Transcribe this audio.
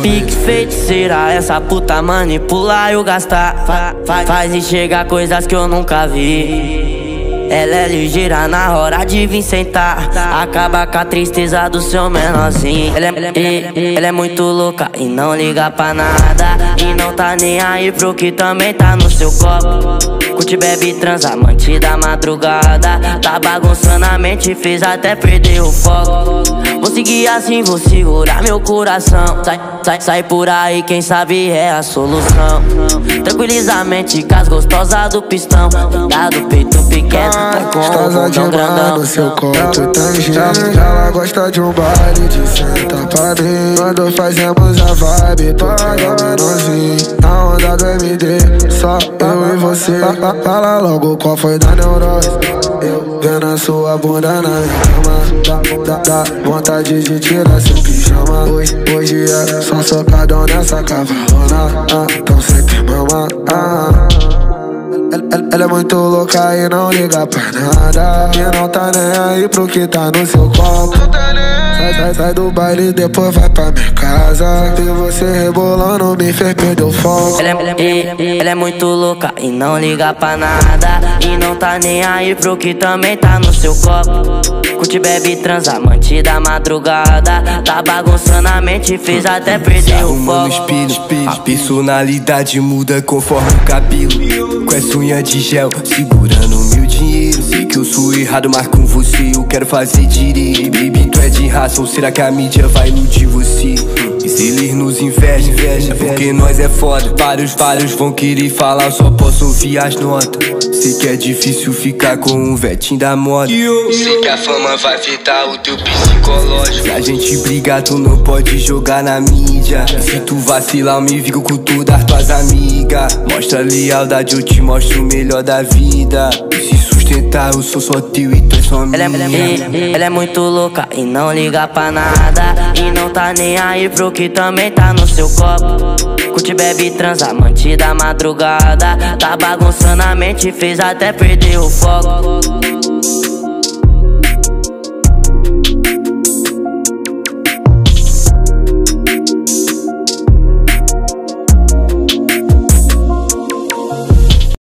Pique feiticeira, essa puta manipula eu gastar. Fa fa faz enxergar coisas que eu nunca vi. Ela é ligeira na hora de vir sentar. Acaba com a tristeza do seu menorzinho. Ela é, e, ela é muito louca e não liga pra nada. E não tá nem aí pro que também tá no seu copo. Curte, bebe, transa, da madrugada. Tá bagunçando a mente, fez até perder o foco. Seguir assim, vou segurar meu coração. Sai, sai, sai por aí, quem sabe é a solução. Tranquilizamente, cas gostosa do pistão. Dá do peito pequeno, tá com Gostosa de grandão no seu corpo tem gente Ela gosta de um baile de senta pra mim Quando fazemos a vibe, toca menorzinho você. Fala logo qual foi da neurose. Eu vendo a sua bunda na minha cama Dá, dá, dá vontade de tirar seu pijama. Hoje, hoje é só socadão nessa cavalona. Ah, Então sempre mama. Ah. Ela, é muito louca e não liga pra nada. E não tá nem aí pro que tá no seu copo. Sai, sai, sai do baile e depois vai pra minha casa. E você rebolando me fez perder o foco. Ela é, e, ela é muito louca e não liga pra nada. E não tá nem aí pro que também tá no seu copo. Curte, bebe, transa, amante da madrugada. Tá bagunçando a mente, fez até perder o foco. espelho, A personalidade muda conforme o cabelo. Com essa unha de gel, segurando meu dinheiro Sei que eu sou errado, mas com você eu quero fazer direito Baby, tu é de raça ou será que a mídia vai iludir você? Porque nós é foda. Vários, vários vão querer falar, só posso ouvir as notas. Sei que é difícil ficar com um vetinho da moda. Sei que a fama vai afetar o teu psicológico. Se a gente brigar, tu não pode jogar na mídia. Se tu vacilar, eu me vigo com todas as tuas amigas. Mostra lealdade, eu te mostro o melhor da vida sustentar, eu sou só teu e tu é só minha ela é, ela é muito louca e não liga pra nada. E não tá nem aí pro que também tá no seu copo. Curte, bebe, transa, amante da madrugada. Tá bagunçando a mente, fez até perder o foco